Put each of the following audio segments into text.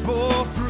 for free.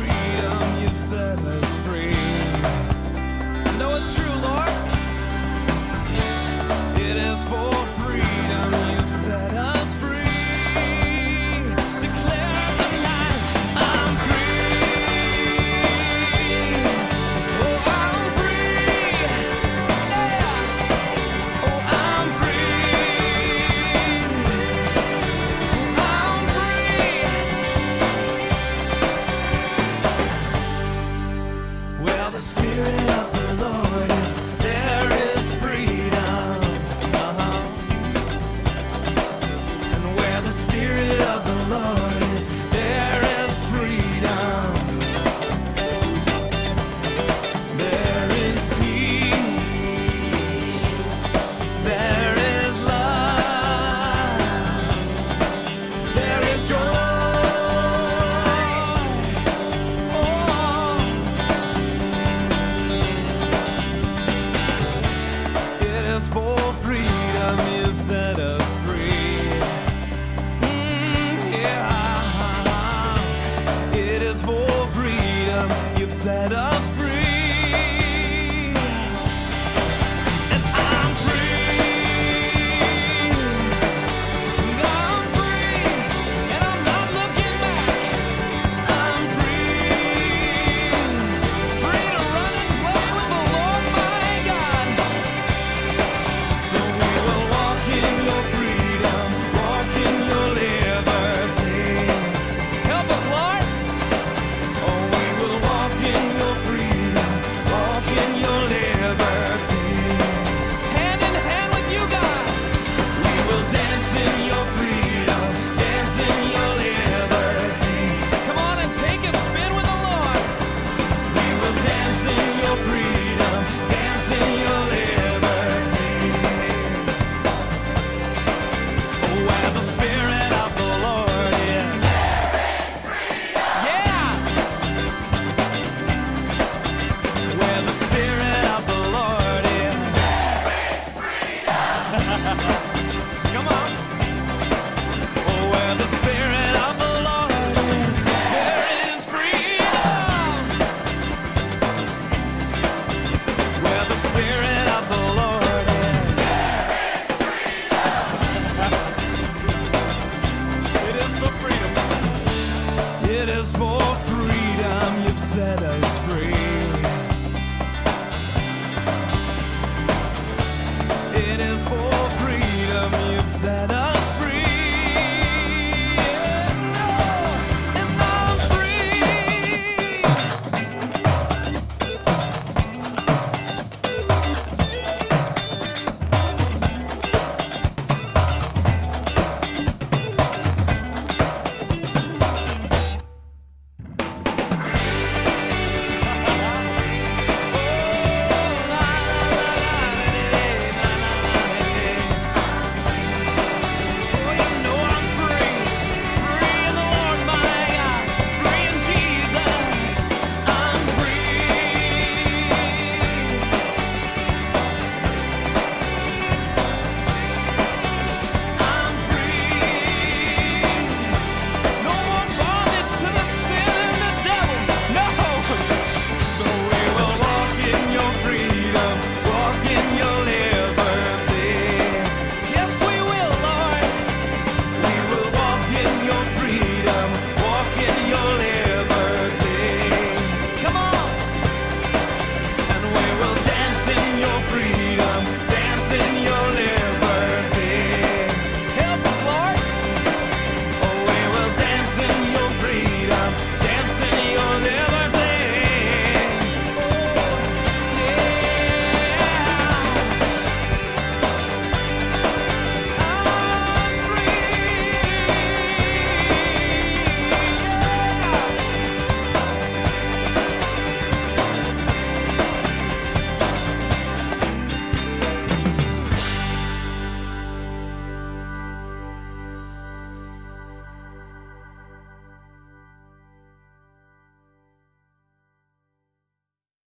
Of set us for